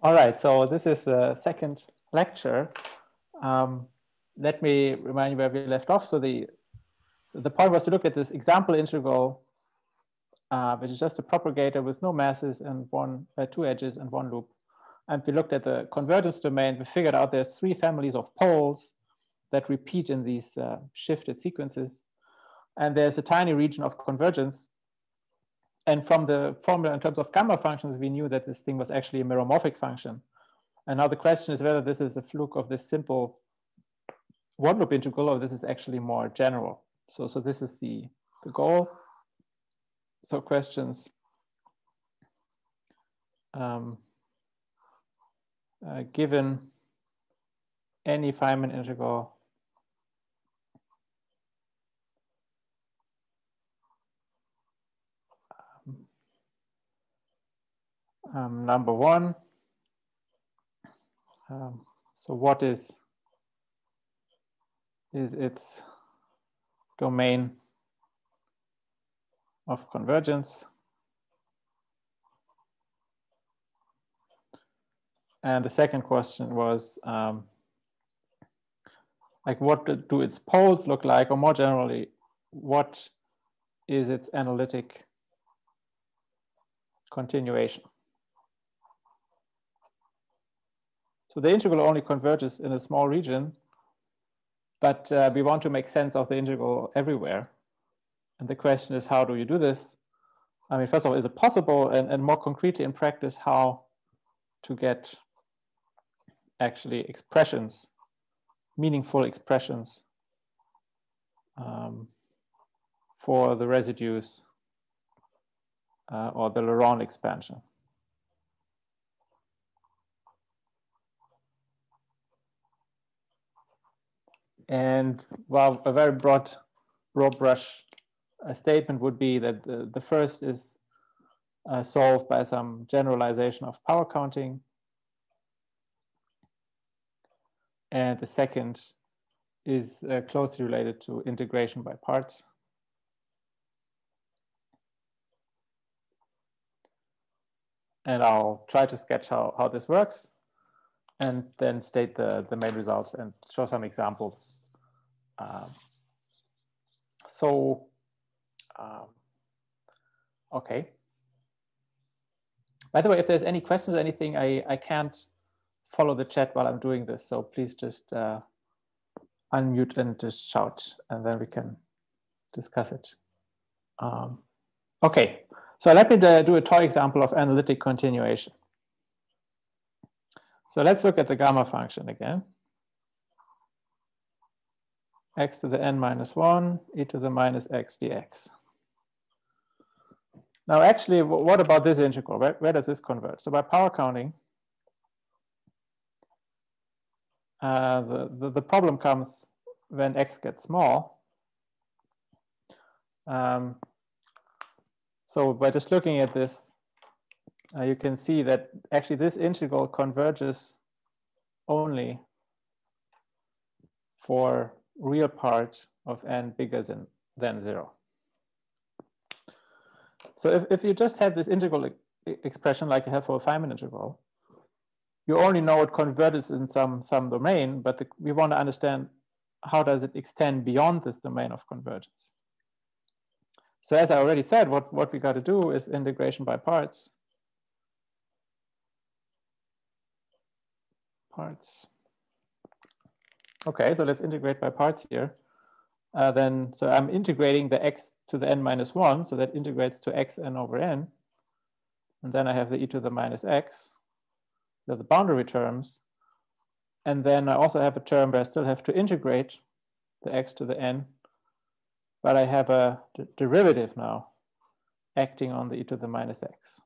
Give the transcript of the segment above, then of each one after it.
All right, so this is the second lecture. Um, let me remind you where we left off. So the, the point was to look at this example integral, uh, which is just a propagator with no masses and one, uh, two edges and one loop. And we looked at the convergence domain. We figured out there's three families of poles that repeat in these uh, shifted sequences. And there's a tiny region of convergence and from the formula in terms of gamma functions, we knew that this thing was actually a meromorphic function. And now the question is whether this is a fluke of this simple one loop integral or this is actually more general. So, so this is the, the goal. So questions um, uh, given any Feynman integral um, number one. Um, so what is is its domain of convergence? And the second question was um, like what do its poles look like, or more generally, what is its analytic continuation? So the integral only converges in a small region, but uh, we want to make sense of the integral everywhere. And the question is, how do you do this? I mean, first of all, is it possible? And, and more concretely in practice, how to get actually expressions, meaningful expressions um, for the residues uh, or the Laurent expansion. And well, a very broad, broad brush statement would be that the, the first is uh, solved by some generalization of power counting. And the second is uh, closely related to integration by parts. And I'll try to sketch how, how this works and then state the, the main results and show some examples um, so, um, okay. By the way, if there's any questions or anything, I, I can't follow the chat while I'm doing this. So please just uh, unmute and just shout, and then we can discuss it. Um, okay, so let me do a toy example of analytic continuation. So let's look at the gamma function again x to the n minus 1, e to the minus x dx. Now, actually, what about this integral? Where, where does this converge? So by power counting, uh, the, the, the, problem comes when x gets small. Um, so by just looking at this, uh, you can see that actually this integral converges only for real part of n bigger than, than zero. So if, if you just have this integral expression like you have for a Feynman integral, you only know it converges in some, some domain, but the, we want to understand how does it extend beyond this domain of convergence. So as I already said, what, what we got to do is integration by parts. Parts. Okay, so let's integrate by parts here. Uh, then, so I'm integrating the x to the n minus 1, so that integrates to x n over n. And then I have the e to the minus x, so the boundary terms. And then I also have a term where I still have to integrate the x to the n, but I have a derivative now acting on the e to the minus x.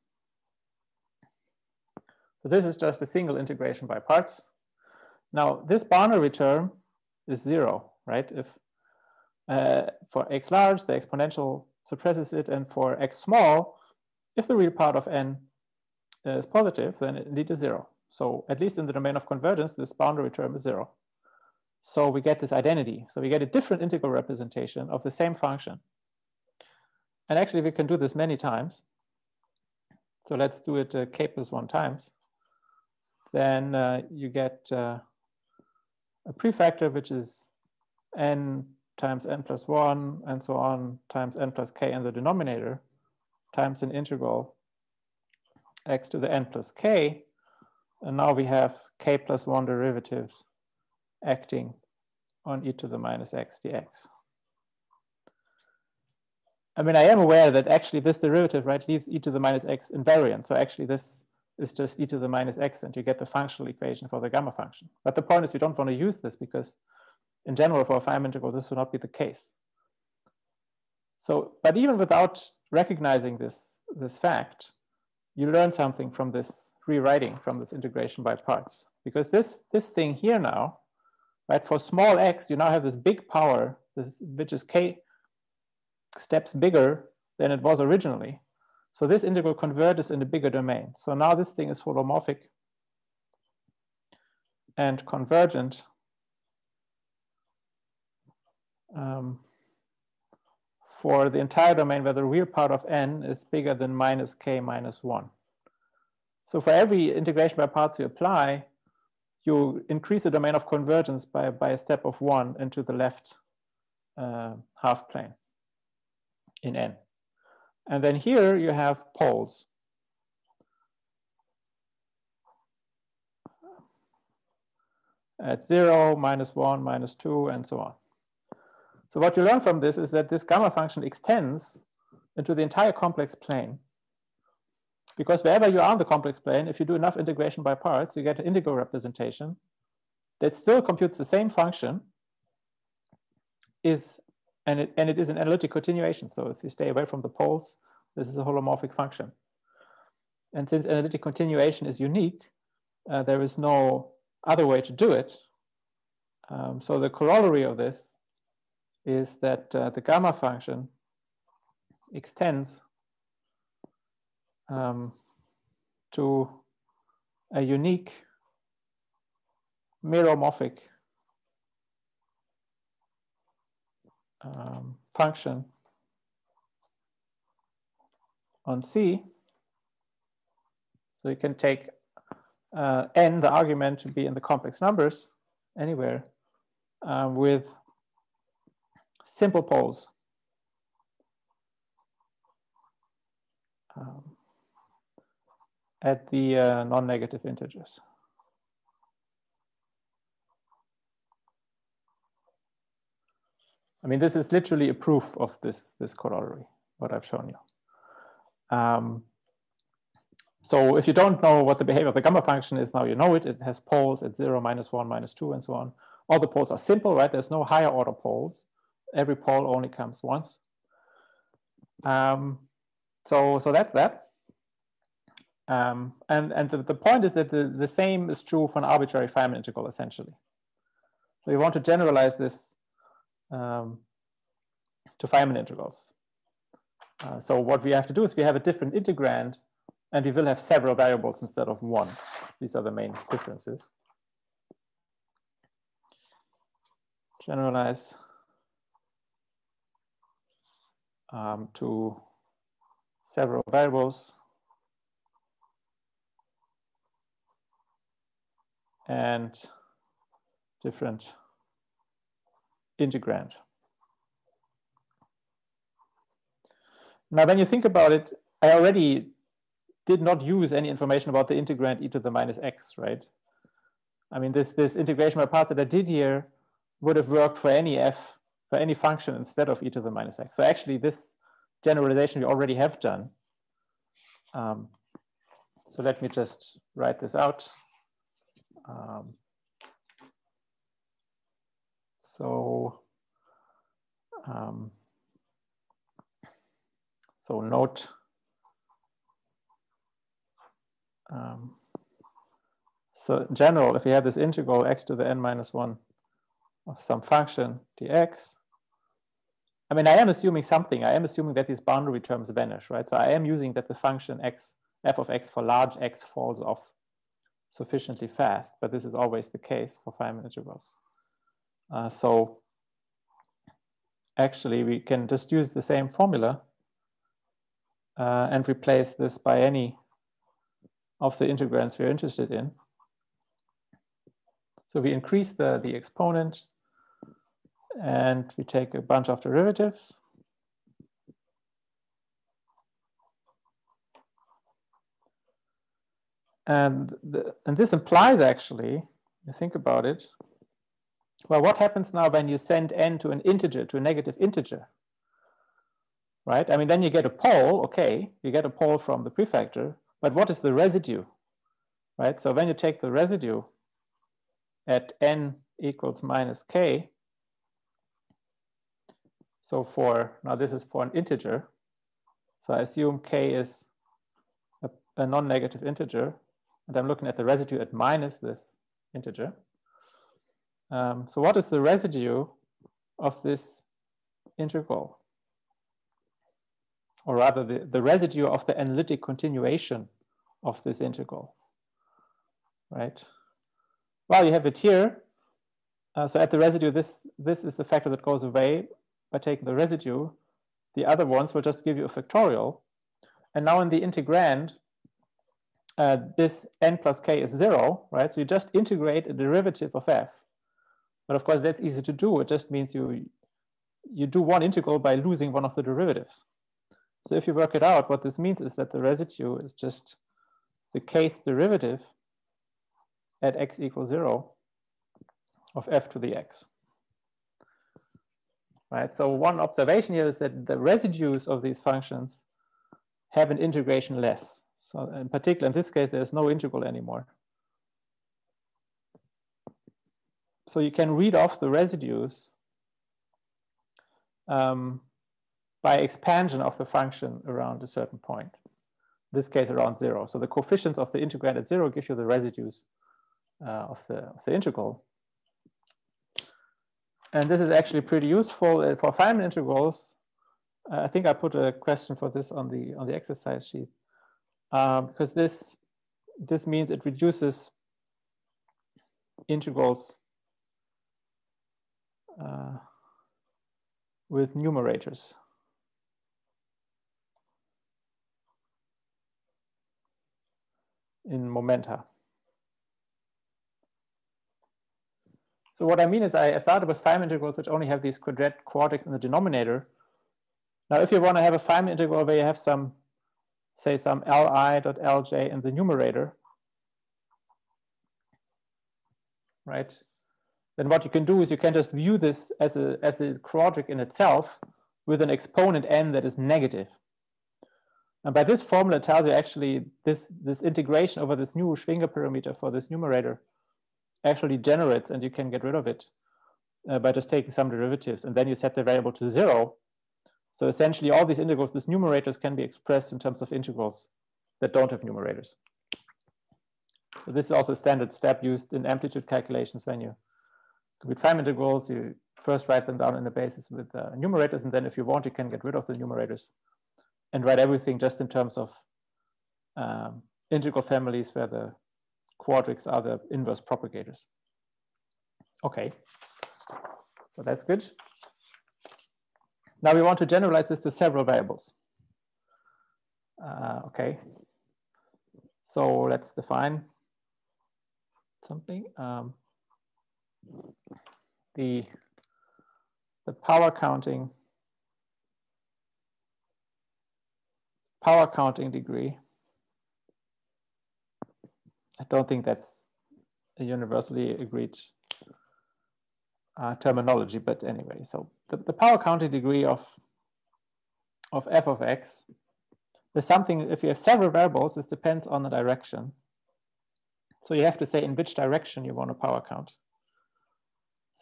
So this is just a single integration by parts. Now, this boundary term is zero, right? If uh, for x large, the exponential suppresses it, and for x small, if the real part of n is positive, then it indeed is zero. So at least in the domain of convergence, this boundary term is zero. So we get this identity. So we get a different integral representation of the same function. And actually, we can do this many times. So let's do it uh, k plus one times. then uh, you get uh, a prefactor which is n times n plus 1 and so on times n plus k in the denominator times an integral x to the n plus k. And now we have k plus 1 derivatives acting on e to the minus x dx. I mean, I am aware that actually this derivative, right, leaves e to the minus x invariant. So actually this is just e to the minus x and you get the functional equation for the gamma function. But the point is we don't want to use this because in general for a Feynman integral, this will not be the case. So, but even without recognizing this, this fact, you learn something from this rewriting, from this integration by parts. Because this, this thing here now, right, for small x, you now have this big power, this, which is k steps bigger than it was originally. So this integral converges in a bigger domain. So now this thing is holomorphic and convergent um, for the entire domain where the real part of n is bigger than minus k minus 1. So for every integration by parts you apply, you increase the domain of convergence by, by a step of 1 into the left uh, half plane in n. And then here you have poles. At 0, minus 1, minus 2, and so on. So what you learn from this is that this gamma function extends into the entire complex plane. Because wherever you are on the complex plane, if you do enough integration by parts, you get an integral representation that still computes the same function is and it, and it is an analytic continuation. So if you stay away from the poles, this is a holomorphic function. And since analytic continuation is unique, uh, there is no other way to do it. Um, so the corollary of this is that uh, the gamma function extends um, to a unique meromorphic um, function on C. So you can take uh, n, the argument, to be in the complex numbers anywhere um, with simple poles. Um, at the uh, non-negative integers. I mean, this is literally a proof of this, this corollary, what I've shown you. Um, so if you don't know what the behavior of the gamma function is, now you know it. It has poles at 0, minus 1, minus 2, and so on. All the poles are simple, right? There's no higher order poles every pole only comes once. Um, so, so that's that. Um, and and the, the point is that the, the same is true for an arbitrary Feynman integral, essentially. So you want to generalize this um, to Feynman integrals. Uh, so what we have to do is we have a different integrand, and we will have several variables instead of one. These are the main differences. Generalize um, to several variables. and different integrand. Now, when you think about it, I already did not use any information about the integrand e to the minus x, right? I mean, this, this integration by parts that I did here would have worked for any f for any function instead of e to the minus x. So actually this generalization we already have done. Um, so let me just write this out. Um, so, um, so note um, so in general, if we have this integral x to the n minus 1 of some function dx, I mean, I am assuming something. I am assuming that these boundary terms vanish, right? So I am using that the function x, f of x for large x falls off sufficiently fast, but this is always the case for Feynman integrals. Uh, so actually we can just use the same formula uh, and replace this by any of the integrands we're interested in. So we increase the, the exponent and we take a bunch of derivatives. And, the, and this implies actually, you think about it, well, what happens now when you send n to an integer, to a negative integer? Right? I mean, then you get a pole, okay, you get a pole from the prefactor, but what is the residue? Right? So when you take the residue at n equals minus k, so for, now this is for an integer, so I assume k is a, a non-negative integer, and I'm looking at the residue at minus this integer. Um, so what is the residue of this integral? Or rather, the, the residue of the analytic continuation of this integral, right? Well, you have it here. Uh, so at the residue, this, this is the factor that goes away by taking the residue. The other ones will just give you a factorial. And now in the integrand, uh, this n plus k is zero, right? So you just integrate a derivative of f. But of course, that's easy to do. It just means you, you do one integral by losing one of the derivatives. So if you work it out, what this means is that the residue is just the kth derivative at x equals zero of f to the x. Right, so one observation here is that the residues of these functions have an integration less. So in particular, in this case, there's no integral anymore. So you can read off the residues um, by expansion of the function around a certain point. In this case, around zero. So the coefficients of the integrand at zero give you the residues uh, of, the, of the integral. And this is actually pretty useful uh, for Feynman integrals. Uh, I think I put a question for this on the on the exercise sheet um, because this this means it reduces integrals uh, with numerators. in momenta. So what I mean is I started with Feynman integrals which only have these quadratic quartics in the denominator. Now, if you want to have a Feynman integral where you have some say some li dot lj in the numerator, right? Then what you can do is you can just view this as a, as a quadratic in itself with an exponent n that is negative. And by this formula tells you actually this, this integration over this new Schwinger parameter for this numerator actually generates and you can get rid of it uh, by just taking some derivatives and then you set the variable to zero so essentially all these integrals, these numerators can be expressed in terms of integrals that don't have numerators. So this is also a standard step used in amplitude calculations when you with Feynman integrals, you first write them down in the basis with uh, numerators, and then if you want, you can get rid of the numerators and write everything just in terms of um, integral families where the quadrics are the inverse propagators. Okay, so that's good. Now we want to generalize this to several variables. Uh, okay, so let's define something. Um, the, the power counting power counting degree. I don't think that's a universally agreed uh, terminology, but anyway, so the, the power counting degree of, of f of x is something, if you have several variables, this depends on the direction. So you have to say in which direction you want to power count.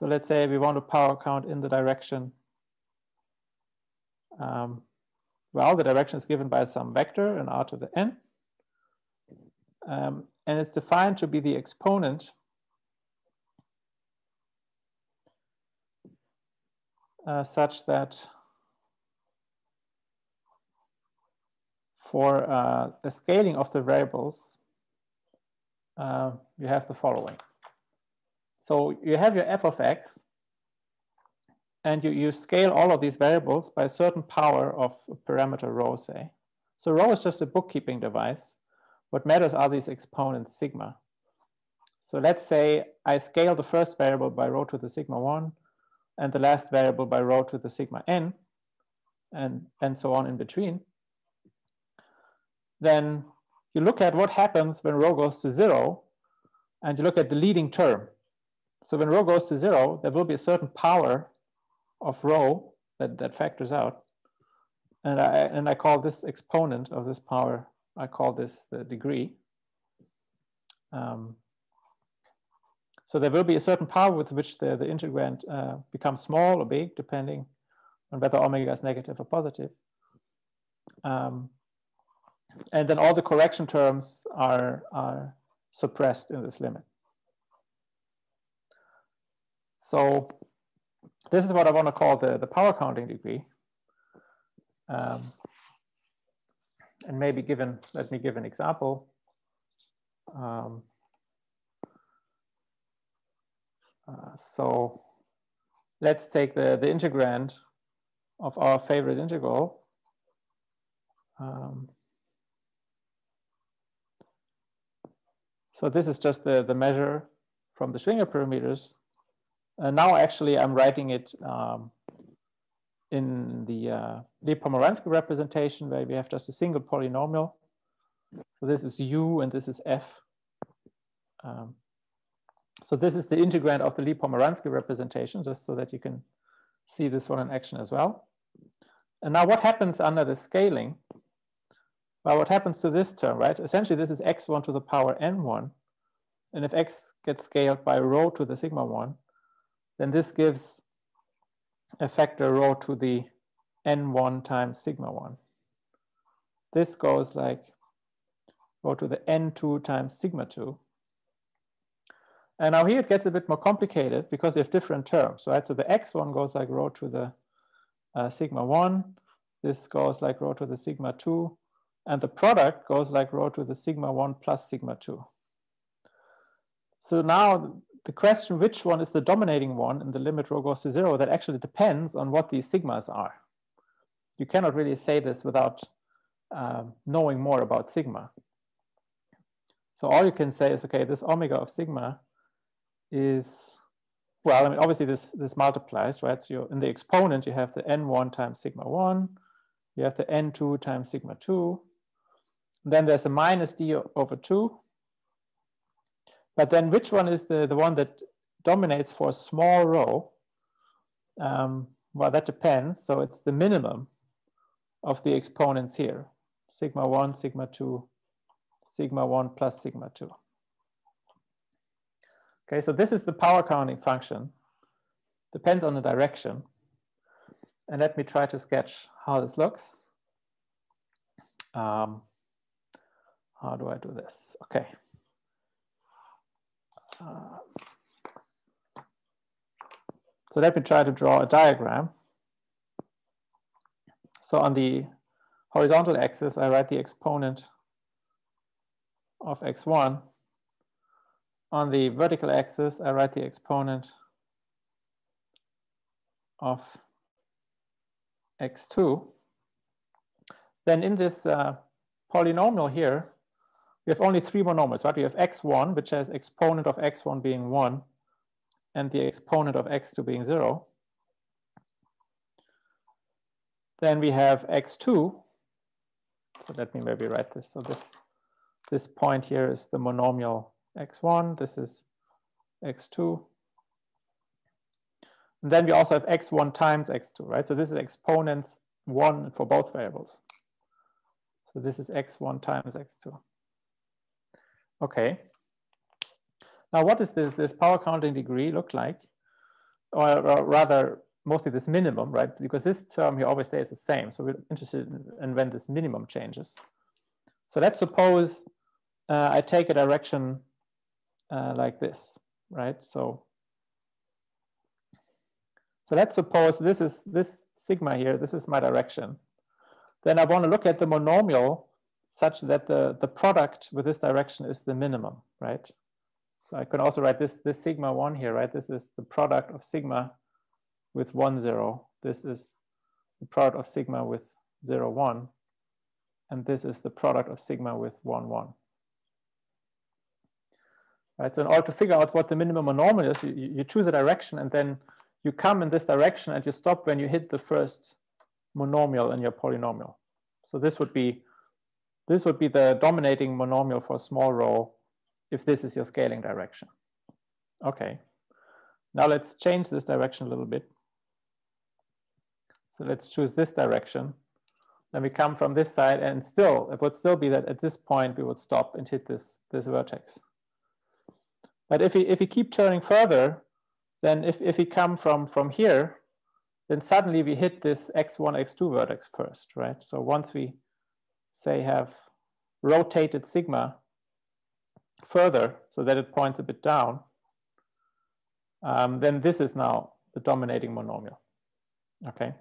So let's say we want to power count in the direction, um, well, the direction is given by some vector in r to the n. Um, and it's defined to be the exponent uh, such that for uh, the scaling of the variables, uh, you have the following. So you have your f of x, and you, you scale all of these variables by a certain power of parameter rho, say. So rho is just a bookkeeping device. What matters are these exponents sigma. So let's say I scale the first variable by rho to the sigma 1 and the last variable by rho to the sigma n and, and so on in between. Then you look at what happens when rho goes to 0 and you look at the leading term. So when rho goes to 0, there will be a certain power of rho that, that factors out. And I, and I call this exponent of this power, I call this the degree. Um, so there will be a certain power with which the, the integrand uh, becomes small or big, depending on whether omega is negative or positive. Um, and then all the correction terms are, are suppressed in this limit. So this is what I want to call the, the power counting degree. Um, and maybe given, let me give an example. Um, uh, so let's take the, the integrand of our favorite integral. Um, so this is just the, the measure from the Schwinger parameters. And now actually I'm writing it um, in the uh, representation where we have just a single polynomial. So this is u and this is f. Um, so this is the integrand of the Lee-Pomeransky representation, just so that you can see this one in action as well. And now what happens under the scaling? Well, what happens to this term, right? Essentially, this is x1 to the power n1. And if x gets scaled by rho to the sigma 1, then this gives a factor rho to the n1 times sigma 1. This goes like rho to the n2 times sigma 2. And now here it gets a bit more complicated because you have different terms, right? So the x1 goes like rho to the uh, sigma 1. This goes like rho to the sigma 2. And the product goes like rho to the sigma 1 plus sigma 2. So now the question which one is the dominating one in the limit rho goes to 0, that actually depends on what these sigmas are. You cannot really say this without um, knowing more about sigma. So all you can say is, okay, this omega of sigma is, well, I mean, obviously this, this multiplies, right? So in the exponent, you have the n1 times sigma 1, you have the n2 times sigma 2, then there's a minus d over 2. But then which one is the, the one that dominates for a small rho? Um, well, that depends. So it's the minimum of the exponents here. Sigma 1, sigma 2, sigma 1 plus sigma 2. Okay, so this is the power counting function. Depends on the direction. And let me try to sketch how this looks. Um, how do I do this? Okay. So let me try to draw a diagram. So on the horizontal axis, I write the exponent of x1 on the vertical axis, I write the exponent of x2. Then in this uh, polynomial here, we have only three monomials, right? We have x1, which has exponent of x1 being 1, and the exponent of x2 being 0. Then we have x2. So let me maybe write this. So this, this point here is the monomial x1, this is x2. And then we also have x1 times x2, right? So this is exponents 1 for both variables. So this is x1 times x2. Okay. Now what does this, this power counting degree look like? Or, or, rather, mostly this minimum, right? Because this term here always stays the same. So we're interested in, when this minimum changes. So let's suppose uh, I take a direction uh, like this, right? So, so let's suppose this is this sigma here, this is my direction. Then I want to look at the monomial such that the, the product with this direction is the minimum, right? So I can also write this, this sigma one here, right? This is the product of sigma with one zero. This is the product of sigma with zero one. And this is the product of sigma with one one right? So in order to figure out what the minimum or normal is, you, you choose a direction and then you come in this direction and you stop when you hit the first monomial in your polynomial. So this would be this would be the dominating monomial for a small rho if this is your scaling direction. Okay. Now let's change this direction a little bit. So let's choose this direction. Then we come from this side and still, it would still be that at this point we would stop and hit this, this vertex. But if we, if we keep turning further, then if, if we come from, from here, then suddenly we hit this x1, x2 vertex first, right? So once we say have rotated sigma further so that it points a bit down, um, then this is now the dominating monomial, okay?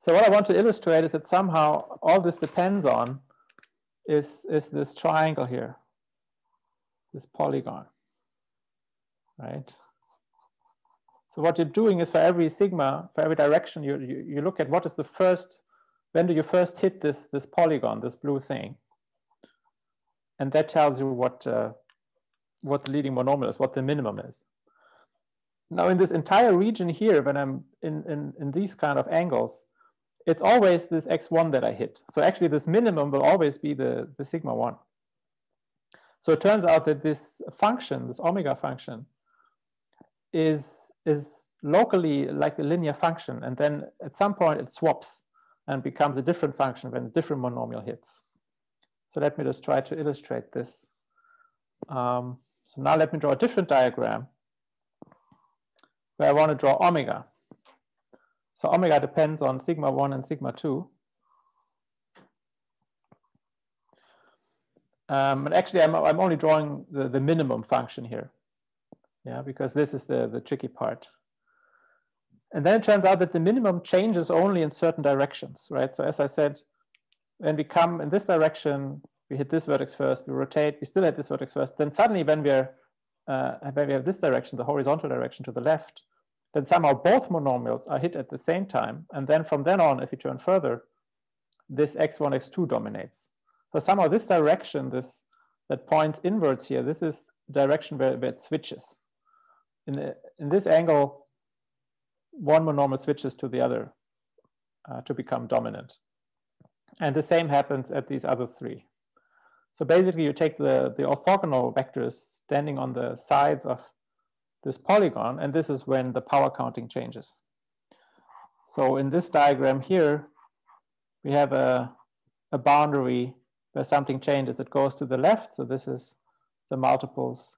So what I want to illustrate is that somehow all this depends on is, is this triangle here, this polygon, right? So what you're doing is for every sigma, for every direction, you, you, you look at what is the first, when do you first hit this, this polygon, this blue thing? And that tells you what, uh, what the leading monomial is, what the minimum is. Now in this entire region here, when I'm in, in, in these kind of angles, it's always this x1 that I hit. So actually this minimum will always be the, the sigma 1. So it turns out that this function, this omega function, is, is locally like a linear function. And then at some point it swaps and becomes a different function when a different monomial hits. So let me just try to illustrate this. Um, so now let me draw a different diagram where I want to draw omega. So omega depends on sigma 1 and sigma 2. Um, and actually, I'm, I'm only drawing the, the minimum function here, yeah, because this is the, the tricky part. And then it turns out that the minimum changes only in certain directions, right? So as I said, when we come in this direction, we hit this vertex first, we rotate, we still hit this vertex first. Then suddenly when we're uh, when we have this direction, the horizontal direction to the left, then somehow both monomials are hit at the same time. And then from then on, if you turn further, this x1, x2 dominates. So somehow this direction, this that points inwards here, this is direction where, where it switches. In, the, in this angle, one monomial switches to the other uh, to become dominant. And the same happens at these other three. So basically you take the, the orthogonal vectors standing on the sides of this polygon, and this is when the power counting changes. So in this diagram here, we have a, a boundary where something changes. It goes to the left, so this is the multiples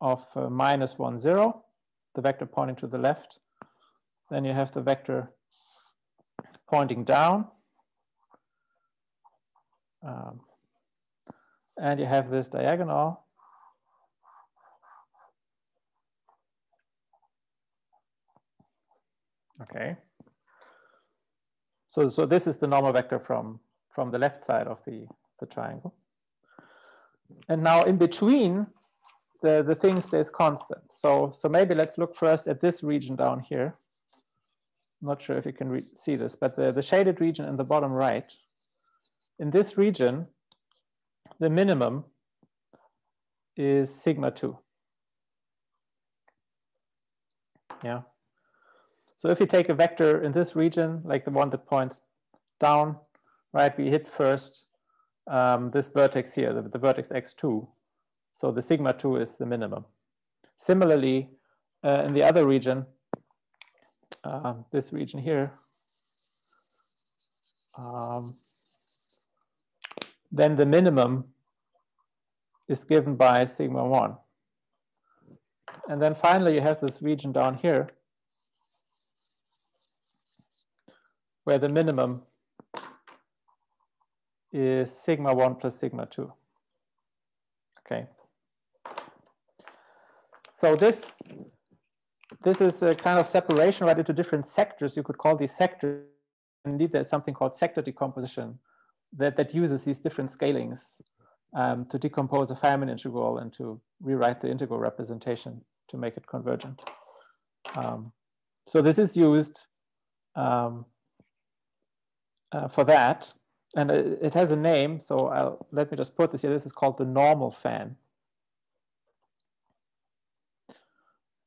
of uh, minus 1, 0, the vector pointing to the left. Then you have the vector pointing down. Um, and you have this diagonal Okay. So, so this is the normal vector from, from the left side of the, the triangle. And now in between, the, the thing stays constant. So, so maybe let's look first at this region down here. I'm not sure if you can see this, but the, the shaded region in the bottom right, in this region, the minimum is sigma 2. Yeah. So if you take a vector in this region, like the one that points down, right, we hit first um, this vertex here, the, the, vertex x2. So the sigma 2 is the minimum. Similarly, uh, in the other region, um, this region here, um, then the minimum is given by sigma 1. And then finally, you have this region down here where the minimum is sigma 1 plus sigma 2. Okay. So this, this is a kind of separation right into different sectors. You could call these sectors. Indeed, there's something called sector decomposition that, that uses these different scalings um, to decompose a Feynman integral and to rewrite the integral representation to make it convergent. Um, so this is used um, uh, for that. And it, it, has a name, so I'll, let me just put this here. This is called the normal fan.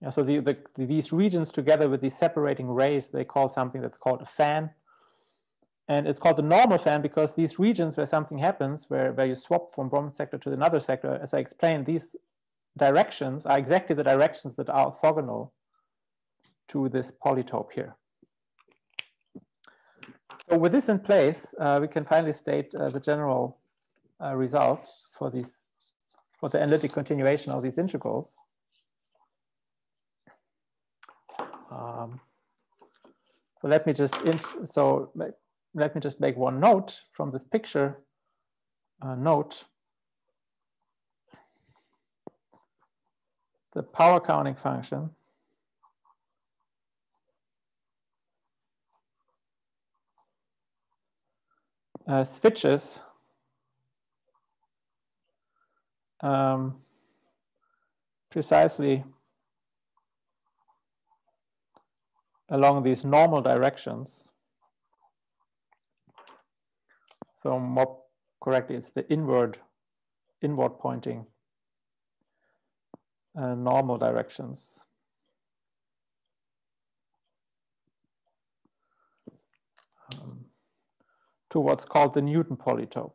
Yeah, so the, the, these regions together with these separating rays, they call something that's called a fan. And it's called the normal fan because these regions where something happens, where, where you swap from one sector to another sector, as I explained, these directions are exactly the directions that are orthogonal to this polytope here. So with this in place, uh, we can finally state uh, the general uh, results for these, for the analytic continuation of these integrals. Um, so let me just, so let me just make one note from this picture. Uh, note the power counting function uh, switches um, precisely along these normal directions So more correctly, it's the inward, inward pointing uh, normal directions. Um, to what's called the Newton polytope.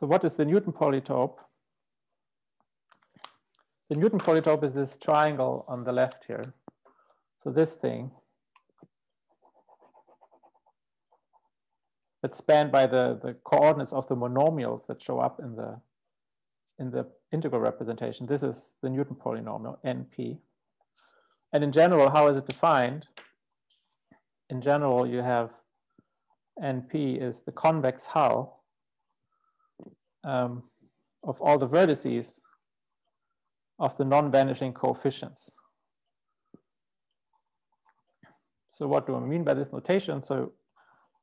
So what is the Newton polytope? The Newton polytope is this triangle on the left here. So this thing that's spanned by the, the coordinates of the monomials that show up in the in the integral representation. This is the Newton polynomial, NP. And in general, how is it defined? In general, you have NP is the convex hull um, of all the vertices of the non-vanishing coefficients. So what do I mean by this notation? So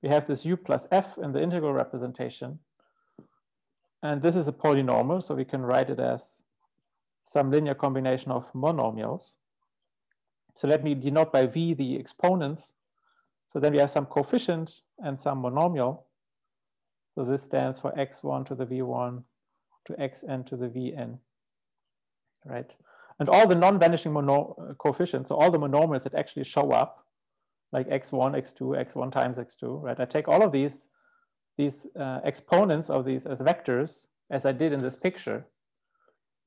we have this u plus f in the integral representation. And this is a polynomial, so we can write it as some linear combination of monomials. So let me denote by v the exponents. So then we have some coefficient and some monomial. So this stands for x1 to the v1 to xn to the vn, right? And all the non-vanishing coefficients, so all the monomials that actually show up, like x1, x2, x1 times x2, right? I take all of these, these uh, exponents of these as vectors, as I did in this picture,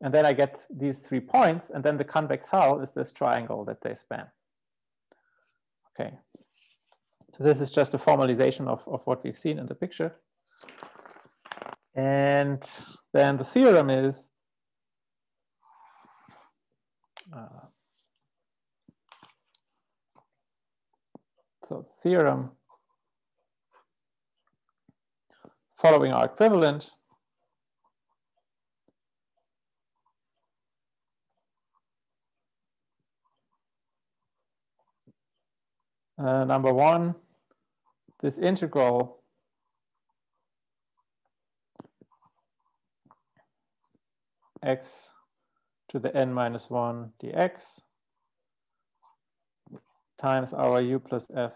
and then I get these three points, and then the convex hull is this triangle that they span. Okay, so this is just a formalization of, of what we've seen in the picture. And then the theorem is, uh, So theorem following our equivalent Uh, number one, this integral x to the n minus 1 dx times our u plus f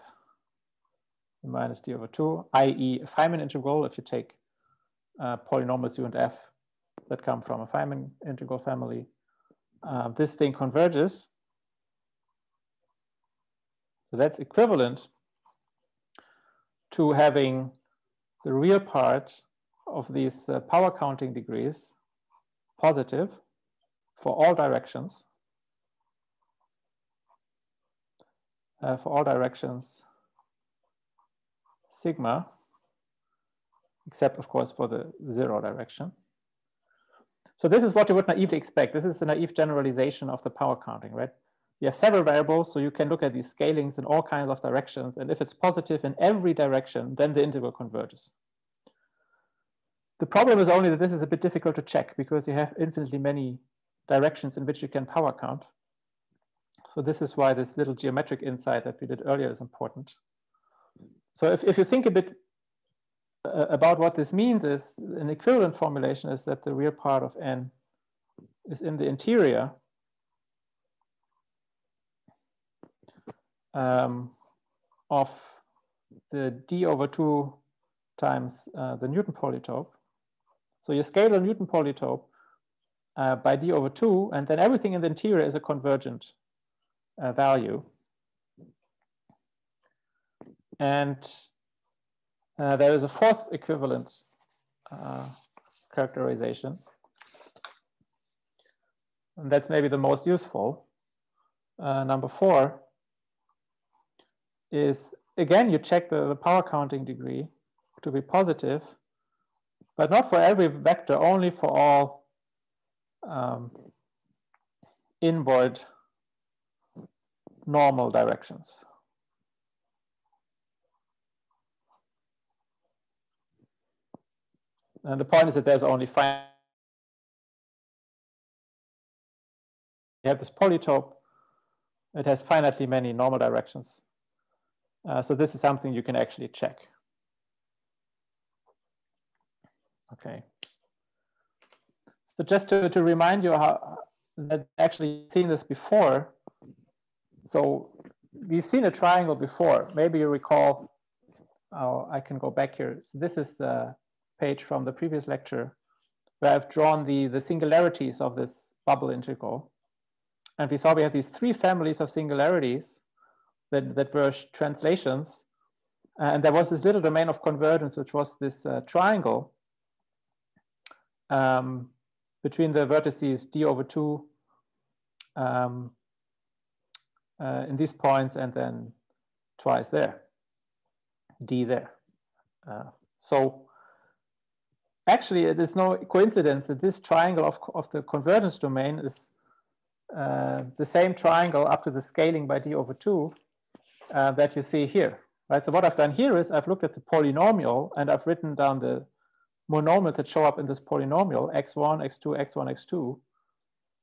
minus d over 2, i.e. a Feynman integral if you take uh, polynomials u and f that come from a Feynman integral family. Uh, this thing converges. So that's equivalent to having the real part of these uh, power counting degrees positive for all directions uh, for all directions sigma, except of course for the zero direction. So this is what you would naively expect. This is a naive generalization of the power counting, right? You have several variables, so you can look at these scalings in all kinds of directions. And if it's positive in every direction, then the integral converges. The problem is only that this is a bit difficult to check because you have infinitely many directions in which you can power count. So this is why this little geometric insight that we did earlier is important. So if, if you think a bit uh, about what this means is an equivalent formulation is that the real part of n is in the interior um, of the d over 2 times uh, the Newton polytope. So you scale a Newton polytope uh, by d over 2, and then everything in the interior is a convergent uh, value. And uh, there is a fourth equivalent uh, characterization. And that's maybe the most useful. Uh, number four is, again, you check the, the power counting degree to be positive, but not for every vector, only for all um, inward normal directions. And the point is that there's only finite. You have this polytope. It has finitely many normal directions. Uh, so this is something you can actually check. Okay. So just to, to remind you how that actually seen this before. So we've seen a triangle before. Maybe you recall, oh, I can go back here. So this is a page from the previous lecture where I've drawn the, the singularities of this bubble integral. And we saw we have these three families of singularities that, that were translations. And there was this little domain of convergence, which was this uh, triangle um, between the vertices d over 2 um, uh, in these points and then twice there, d there. Uh, so actually, it is no coincidence that this triangle of, of the convergence domain is uh, the same triangle up to the scaling by d over 2 uh, that you see here. Right? So what I've done here is I've looked at the polynomial and I've written down the monomials that show up in this polynomial, x1, x2, x1, x2.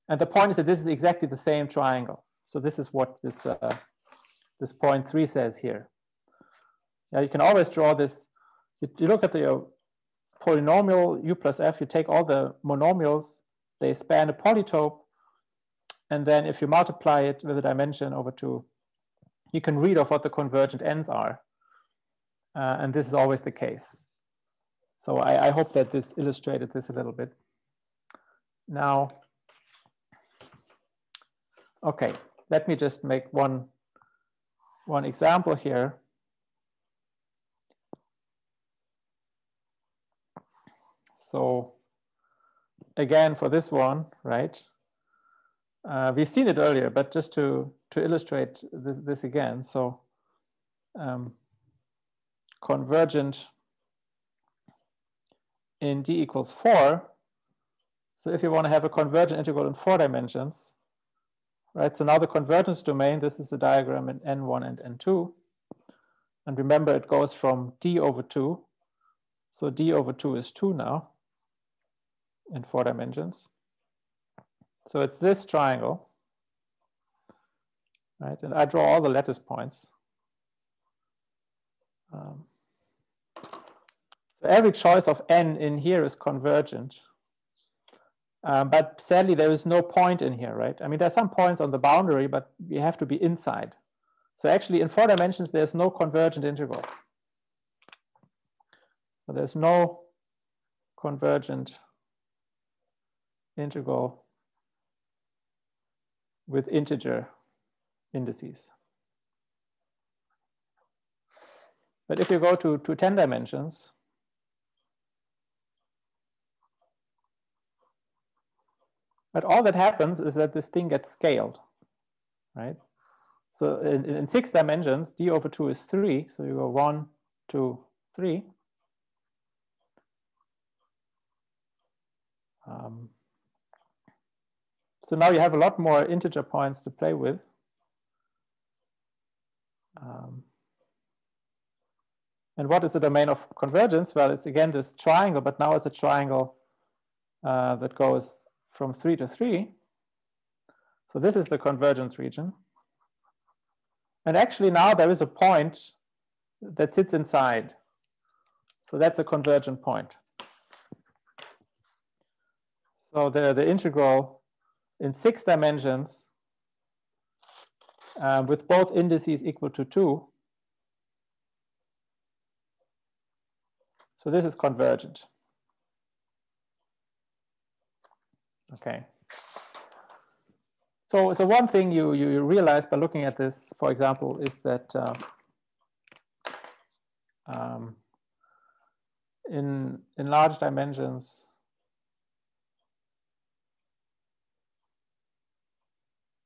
And the point is that this is exactly the same triangle. So this is what this, uh, this point three says here. Now you can always draw this. You, you look at the uh, polynomial u plus f, you take all the monomials, they span a polytope. And then if you multiply it with a dimension over two, you can read off what the convergent ends are. Uh, and this is always the case. So I, I hope that this illustrated this a little bit. Now, okay, let me just make one, one example here. So again, for this one, right? Uh, we've seen it earlier, but just to, to illustrate this, this again. So um, convergent in d equals 4. So if you want to have a convergent integral in four dimensions, right? So now the convergence domain, this is the diagram in n1 and n2. And remember, it goes from d over 2. So d over 2 is 2 now in four dimensions. So it's this triangle, right? And I draw all the lattice points. Um, so every choice of n in here is convergent. Um, but sadly, there is no point in here, right? I mean, there are some points on the boundary, but we have to be inside. So actually, in four dimensions, there's no convergent integral. So there's no convergent integral with integer indices. But if you go to, to 10 dimensions, But all that happens is that this thing gets scaled, right? So in, in six dimensions, d over 2 is 3. So you go one, two, three. Um, so now you have a lot more integer points to play with. Um, and what is the domain of convergence? Well, it's again this triangle, but now it's a triangle uh, that goes from three to three. So this is the convergence region. And actually now there is a point that sits inside. So that's a convergent point. So the, the integral in six dimensions uh, with both indices equal to two. So this is convergent. Okay. So, so one thing you, you realize by looking at this, for example, is that uh, um, in, in large dimensions,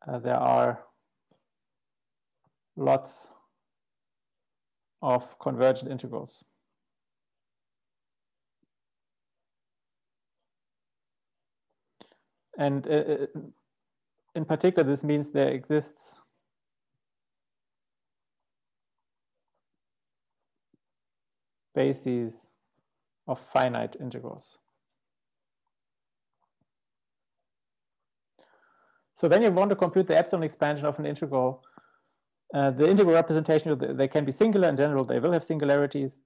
uh, there are lots of convergent integrals. And uh, uh, in particular, this means there exists bases of finite integrals. So when you want to compute the epsilon expansion of an integral, uh, the integral representation, they can be singular in general, they will have singularities,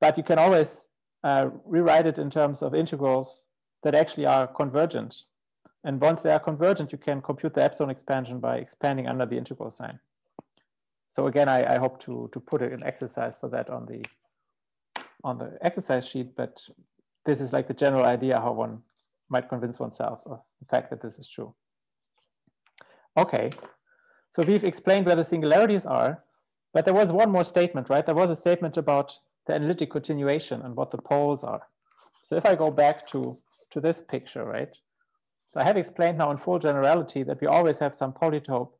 but you can always uh, rewrite it in terms of integrals that actually are convergent. And once they are convergent, you can compute the epsilon expansion by expanding under the integral sign. So again, I, I hope to, to put an exercise for that on the, on the exercise sheet, but this is like the general idea how one might convince oneself of the fact that this is true. Okay, so we've explained where the singularities are, but there was one more statement, right? There was a statement about the analytic continuation and what the poles are. So if I go back to, to this picture, right? So I have explained now in full generality that we always have some polytope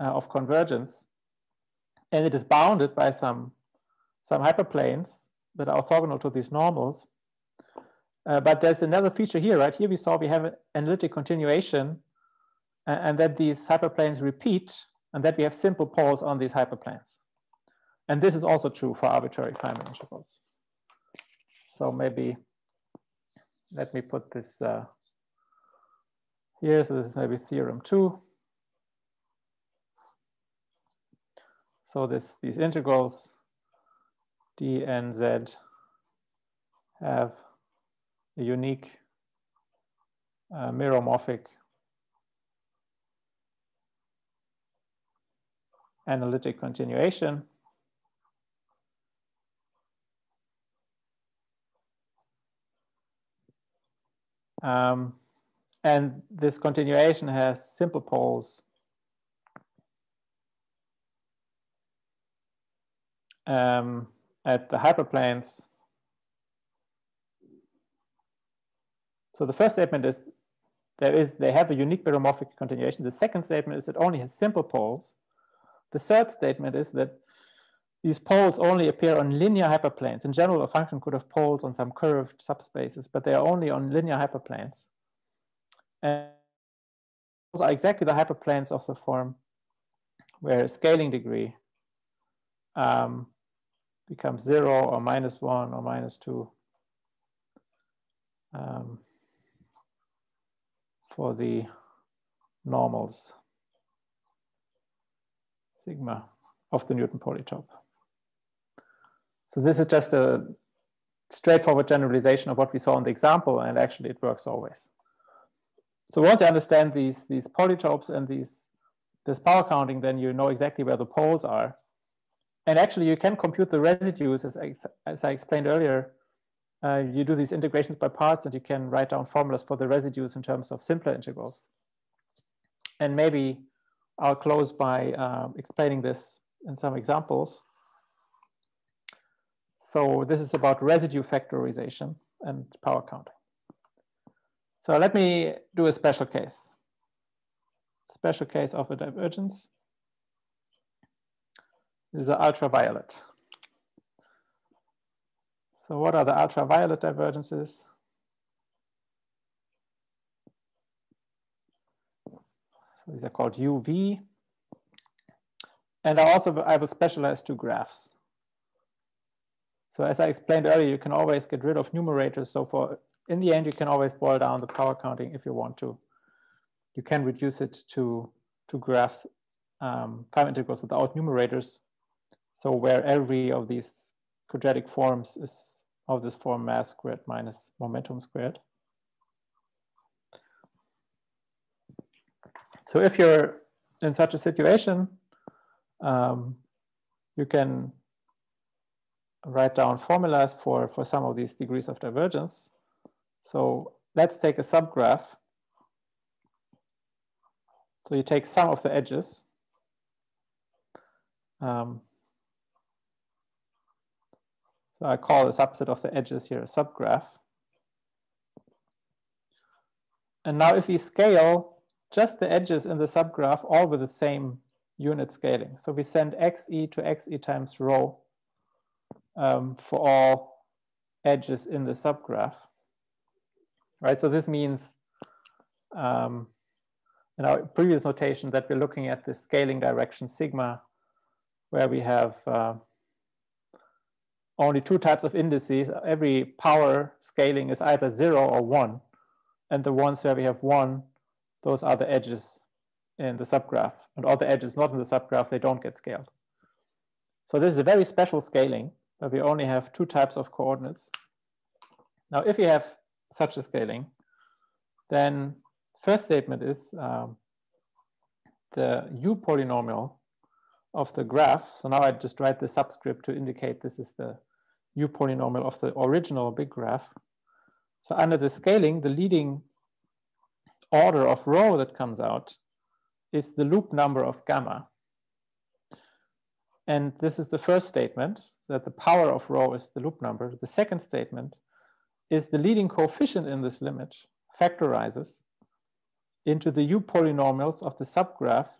uh, of convergence, and it is bounded by some, some hyperplanes that are orthogonal to these normals. Uh, but there's another feature here, right? Here we saw we have an analytic continuation and, and that these hyperplanes repeat and that we have simple poles on these hyperplanes. And this is also true for arbitrary Feynman integrals. So maybe let me put this uh, here. So this is maybe theorem two. So this these integrals d and z have a unique uh, meromorphic analytic continuation. Um, and this continuation has simple poles um, at the hyperplanes. So the first statement is there is they have a unique meromorphic continuation. The second statement is it only has simple poles. The third statement is that these poles only appear on linear hyperplanes. In general, a function could have poles on some curved subspaces, but they are only on linear hyperplanes. And those are exactly the hyperplanes of the form where scaling degree um, becomes zero or minus one or minus two um, for the normals sigma of the Newton polytope. So this is just a straightforward generalization of what we saw in the example, and actually it works always. So once you understand these, these polytopes and these, this power counting, then you know exactly where the poles are. And actually you can compute the residues as I, as I explained earlier. Uh, you do these integrations by parts and you can write down formulas for the residues in terms of simpler integrals. And maybe I'll close by uh, explaining this in some examples. So this is about residue factorization and power counting. So let me do a special case. Special case of a divergence. This is ultraviolet. So what are the ultraviolet divergences? So these are called UV. And I also I will specialize two graphs. So as I explained earlier, you can always get rid of numerators. So for in the end, you can always boil down the power counting if you want to. You can reduce it to, to graphs, um, Feynman integrals without numerators. So where every of these quadratic forms is of this form mass squared minus momentum squared. So if you're in such a situation, um, you can write down formulas for, for some of these degrees of divergence. So let's take a subgraph So you take some of the edges. Um, so I call the subset of the edges here a subgraph. And now if we scale just the edges in the subgraph all with the same unit scaling. So we send xe to xe times rho um, for all edges in the subgraph. Right, so this means um, in our previous notation that we're looking at the scaling direction sigma, where we have uh, only two types of indices. Every power scaling is either zero or one. And the ones where we have one, those are the edges in the subgraph. And all the edges not in the subgraph, they don't get scaled. So this is a very special scaling where we only have two types of coordinates. Now, if we have such a scaling, then first statement is um, the u polynomial of the graph. So now I just write the subscript to indicate this is the u polynomial of the original big graph. So under the scaling, the leading order of rho that comes out is the loop number of gamma. And this is the first statement, that the power of rho is the loop number. The second statement is the leading coefficient in this limit factorizes into the u polynomials of the subgraph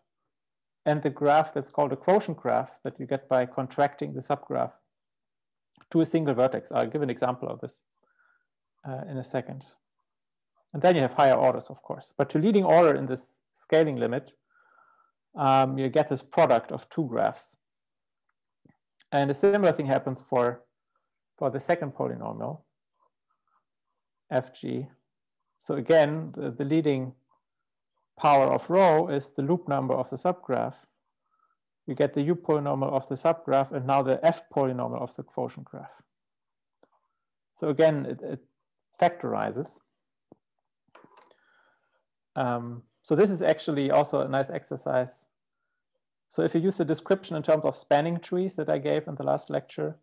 and the graph that's called a quotient graph that you get by contracting the subgraph to a single vertex. I'll give an example of this uh, in a second. And then you have higher orders, of course. But to leading order in this scaling limit, um, you get this product of two graphs. And a similar thing happens for, for the second polynomial, fg. So again, the, the leading power of rho is the loop number of the subgraph. You get the u polynomial of the subgraph and now the f polynomial of the quotient graph. So again, it, it factorizes. Um, so this is actually also a nice exercise. So if you use the description in terms of spanning trees that I gave in the last lecture,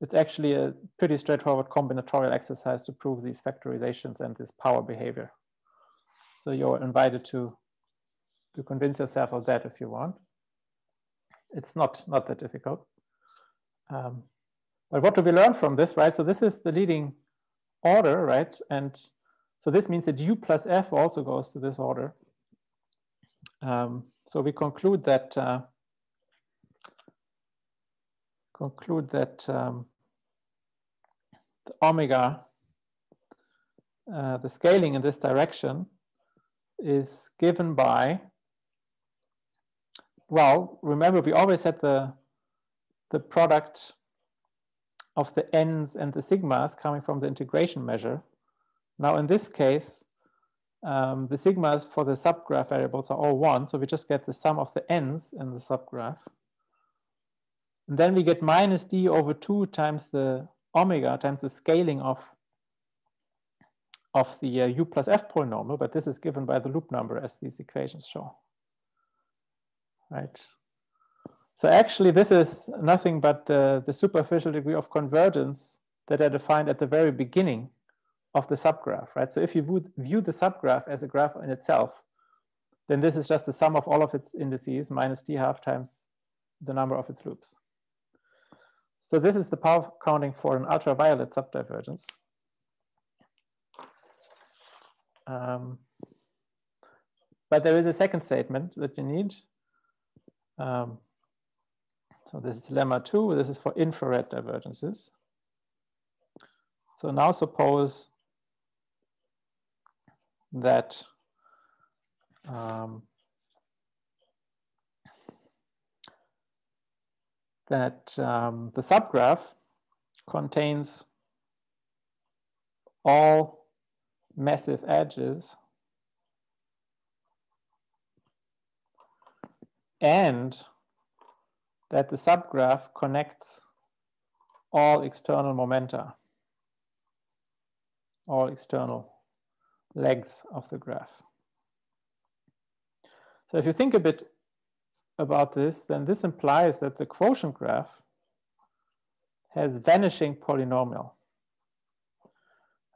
it's actually a pretty straightforward combinatorial exercise to prove these factorizations and this power behavior. So you're invited to, to convince yourself of that if you want. It's not, not that difficult. Um, but what do we learn from this, right? So this is the leading order, right? And so this means that u plus f also goes to this order. Um, so we conclude that uh, conclude that um, the omega, uh, the scaling in this direction is given by, well, remember we always had the, the product of the n's and the sigmas coming from the integration measure. Now in this case, um, the sigmas for the subgraph variables are all one, so we just get the sum of the n's in the subgraph. And then we get minus d over 2 times the omega times the scaling of of the uh, u plus f polynomial, but this is given by the loop number as these equations show. Right. So actually this is nothing but the, the superficial degree of convergence that are defined at the very beginning of the subgraph, right? So if you would view the subgraph as a graph in itself, then this is just the sum of all of its indices minus d half times the number of its loops. So this is the power counting for an ultraviolet subdivergence. Um, but there is a second statement that you need. Um, so this is lemma two, this is for infrared divergences. So now suppose that um, that um, the subgraph contains all massive edges and that the subgraph connects all external momenta, all external legs of the graph. So if you think a bit about this, then this implies that the quotient graph has vanishing polynomial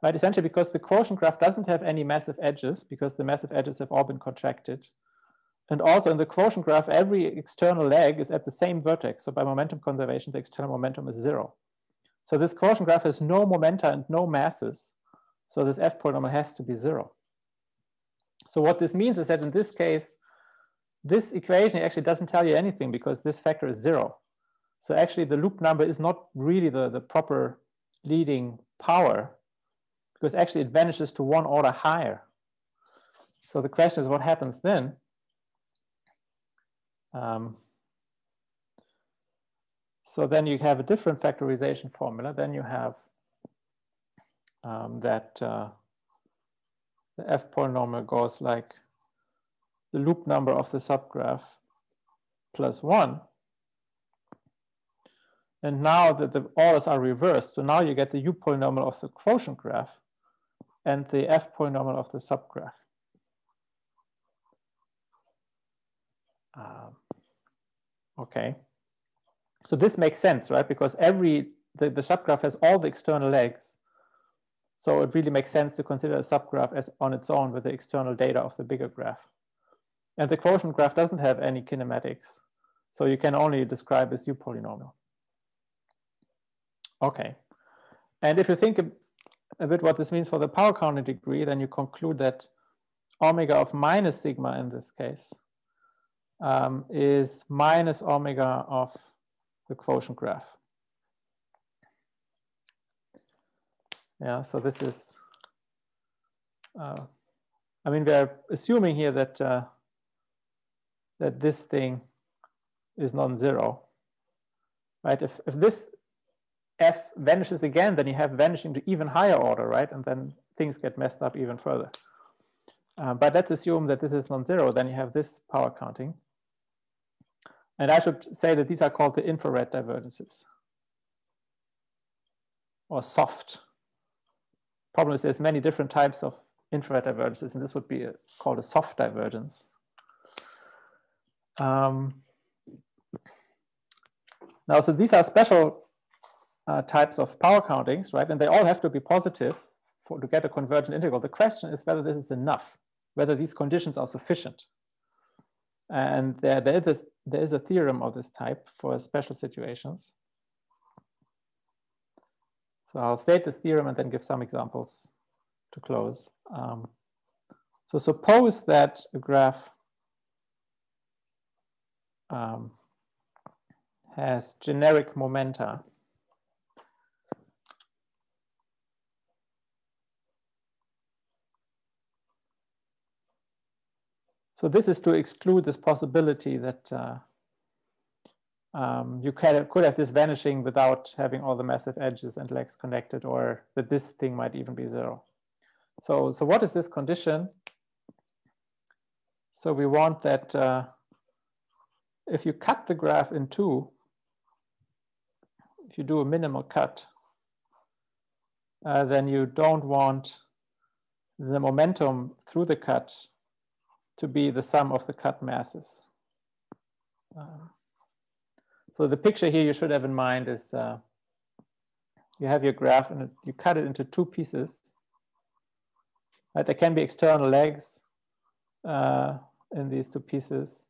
right? Essentially because the quotient graph doesn't have any massive edges because the massive edges have all been contracted. And also in the quotient graph, every external leg is at the same vertex. So by momentum conservation, the external momentum is zero. So this quotient graph has no momenta and no masses. So this F polynomial has to be zero. So what this means is that in this case, this equation actually doesn't tell you anything because this factor is zero. So actually the loop number is not really the, the proper leading power because actually it vanishes to one order higher. So the question is what happens then? Um, so then you have a different factorization formula. Then you have um, that uh, the f polynomial goes like the loop number of the subgraph plus one. And now that the orders are reversed, so now you get the u polynomial of the quotient graph and the f polynomial of the subgraph. Um, okay. So this makes sense, right? Because every, the, the subgraph has all the external legs. So it really makes sense to consider a subgraph as on its own with the external data of the bigger graph. And the quotient graph doesn't have any kinematics. So you can only describe as U polynomial. Okay. And if you think a, a bit what this means for the power counting degree, then you conclude that omega of minus sigma in this case um, is minus omega of the quotient graph. Yeah, so this is, uh, I mean, we are assuming here that uh, that this thing is non-zero, right? If, if this f vanishes again, then you have vanishing to even higher order, right? And then things get messed up even further. Uh, but let's assume that this is non-zero, then you have this power counting. And I should say that these are called the infrared divergences or soft. Problem is there's many different types of infrared divergences, and this would be a, called a soft divergence. Um, now, so these are special uh, types of power countings, right? And they all have to be positive for, to get a convergent integral. The question is whether this is enough, whether these conditions are sufficient. And there, there, is, there is a theorem of this type for special situations. So I'll state the theorem and then give some examples to close. Um, so suppose that a graph um, has generic momenta. So this is to exclude this possibility that uh, um, you could have this vanishing without having all the massive edges and legs connected, or that this thing might even be zero. So, so what is this condition? So we want that uh, if you cut the graph in two, if you do a minimal cut, uh, then you don't want the momentum through the cut to be the sum of the cut masses. Uh, so the picture here you should have in mind is uh, you have your graph and you cut it into two pieces. Right? There can be external legs uh, in these two pieces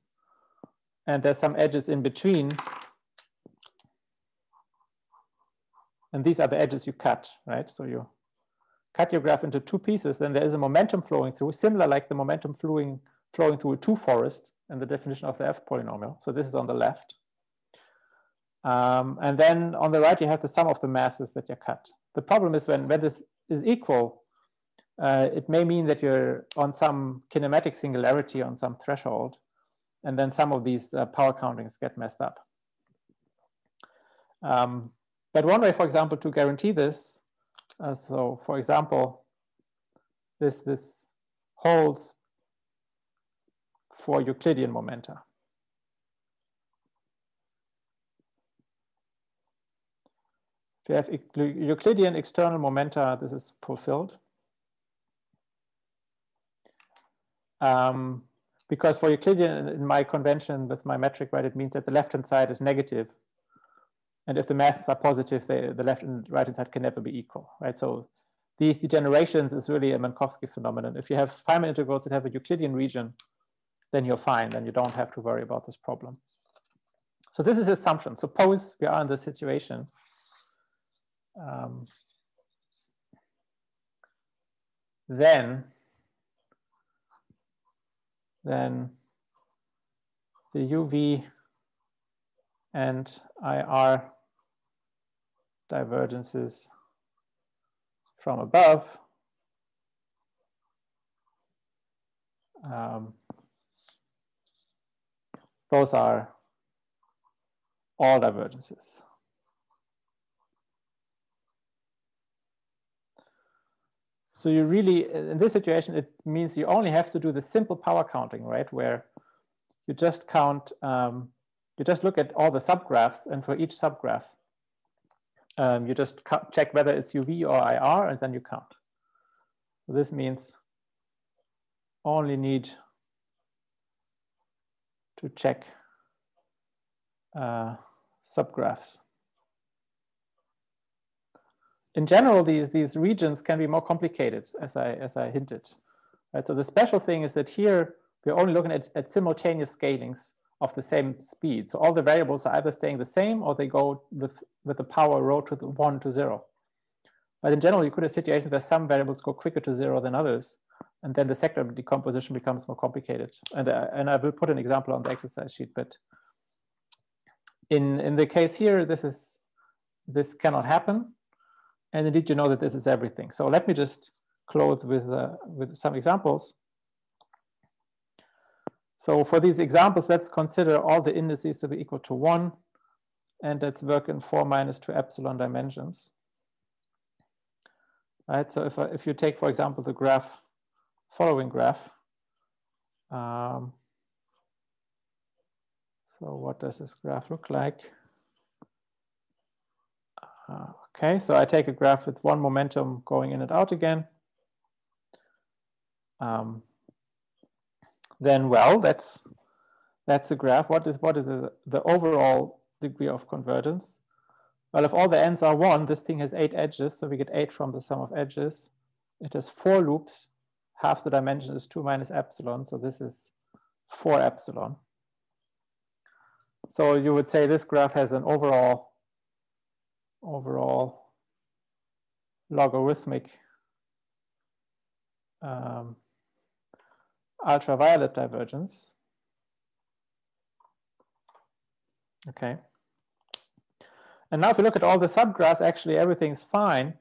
and there's some edges in between. And these are the edges you cut, right? So you cut your graph into two pieces, then there is a momentum flowing through, similar like the momentum flowing, flowing through a two forest in the definition of the F polynomial. So this is on the left. Um, and then on the right, you have the sum of the masses that you cut. The problem is when, when this is equal, uh, it may mean that you're on some kinematic singularity on some threshold and then some of these uh, power countings get messed up. Um, but one way, for example, to guarantee this, uh, so for example, this, this holds for Euclidean momenta. If you have Euclidean external momenta, this is fulfilled. Um, because for Euclidean, in my convention with my metric, right, it means that the left-hand side is negative. And if the masses are positive, they, the left and right-hand side can never be equal, right? So these degenerations is really a Minkowski phenomenon. If you have Feynman integrals that have a Euclidean region, then you're fine. Then you don't have to worry about this problem. So this is assumption. Suppose we are in this situation. Um, then, then the UV and IR divergences from above um, those are all divergences. So you really, in this situation, it means you only have to do the simple power counting, right? Where you just count, um, you just look at all the subgraphs and for each subgraph, um, you just check whether it's UV or IR and then you count. So this means only need to check uh, subgraphs. In general, these, these regions can be more complicated, as I, as I hinted. Right? So the special thing is that here, we're only looking at, at simultaneous scalings of the same speed. So all the variables are either staying the same or they go with, with the power rho to the one to zero. But in general, you could have situations where some variables go quicker to zero than others. And then the sector decomposition becomes more complicated. And, uh, and I will put an example on the exercise sheet, but in, in the case here, this is this cannot happen. And indeed, you know that this is everything. So let me just close with, uh, with some examples. So for these examples, let's consider all the indices to be equal to one. And let's work in four minus two epsilon dimensions. Right, so if, if you take, for example, the graph, following graph, um, so what does this graph look like? Uh, okay, so I take a graph with one momentum going in and out again. Um, then, well, that's that's a graph. What is what is the, the overall degree of convergence? Well, if all the ends are one, this thing has eight edges, so we get eight from the sum of edges. It has four loops. Half the dimension is two minus epsilon, so this is four epsilon. So you would say this graph has an overall, overall logarithmic um, ultraviolet divergence. Okay. And now if you look at all the subgraphs, actually everything's fine,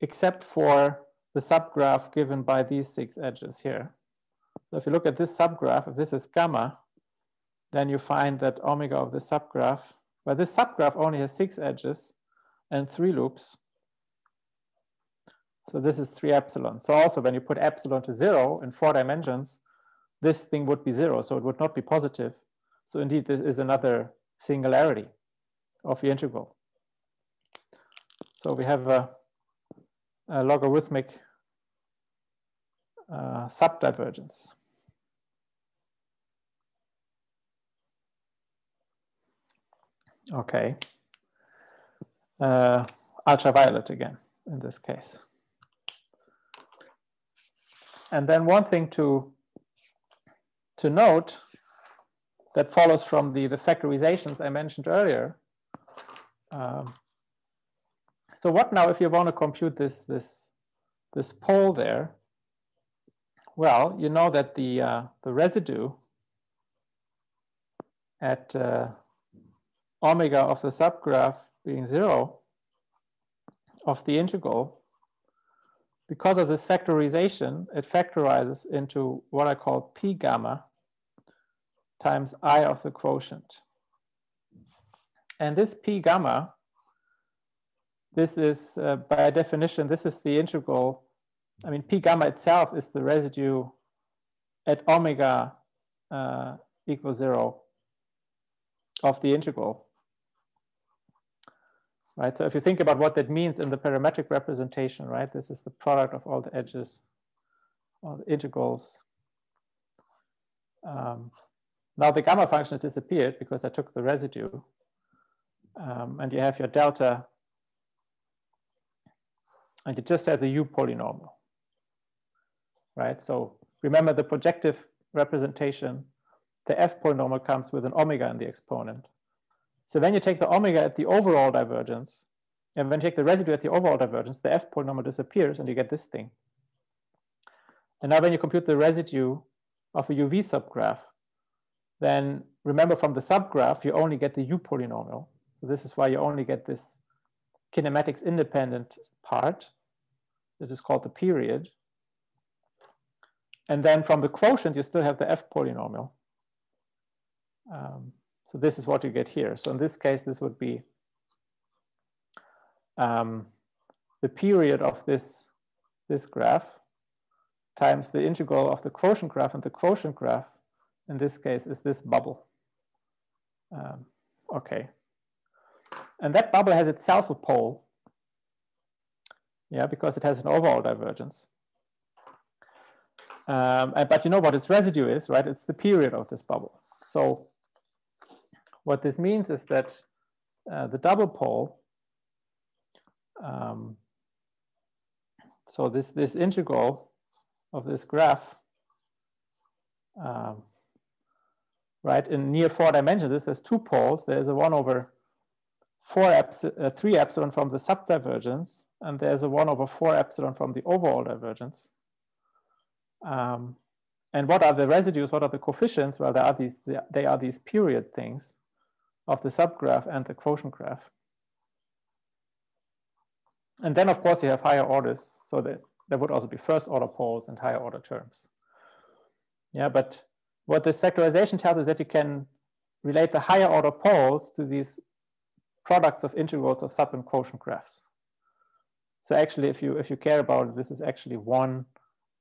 except for the subgraph given by these six edges here. So if you look at this subgraph, if this is gamma, then you find that omega of the subgraph, well, this subgraph only has six edges and three loops. So this is three epsilon. So also when you put epsilon to zero in four dimensions, this thing would be zero, so it would not be positive. So indeed, this is another singularity of the integral. So we have a, a logarithmic uh, subdivergence. Okay. Uh, ultraviolet again in this case. And then one thing to, to note that follows from the, the factorizations I mentioned earlier. Um, so what now if you want to compute this, this, this pole there? Well, you know that the, uh, the residue at uh, omega of the subgraph being zero of the integral, because of this factorization, it factorizes into what I call p gamma times i of the quotient. And this p gamma, this is uh, by definition, this is the integral. I mean, p gamma itself is the residue at omega uh, equals zero of the integral right? So if you think about what that means in the parametric representation, right? This is the product of all the edges, all the integrals. Um, now the gamma function has disappeared because I took the residue. Um, and you have your delta, and you just have the u polynomial, right? So remember the projective representation the f polynomial comes with an omega in the exponent. So then you take the omega at the overall divergence, and when you take the residue at the overall divergence, the f polynomial disappears and you get this thing. And now when you compute the residue of a UV subgraph, then remember from the subgraph, you only get the U polynomial. So this is why you only get this kinematics independent part that is called the period. And then from the quotient, you still have the F polynomial. Um, so this is what you get here. So in this case, this would be um, the period of this, this graph times the integral of the quotient graph, and the quotient graph in this case is this bubble. Um, okay. And that bubble has itself a pole. Yeah, because it has an overall divergence. Um, but you know what its residue is, right? It's the period of this bubble. So what this means is that uh, the double pole, um, so this, this integral of this graph, um, right, in near four dimensions, this has two poles. There's a one over four epsilon, uh, three epsilon from the subdivergence, and there's a one over four epsilon from the overall divergence. Um, and what are the residues? What are the coefficients? Well, there are these, they are these period things of the subgraph and the quotient graph. And then, of course, you have higher orders. So that there would also be first order poles and higher order terms. Yeah, but what this factorization tells us that you can relate the higher order poles to these products of integrals of sub and quotient graphs. So actually, if you if you care about it, this is actually one,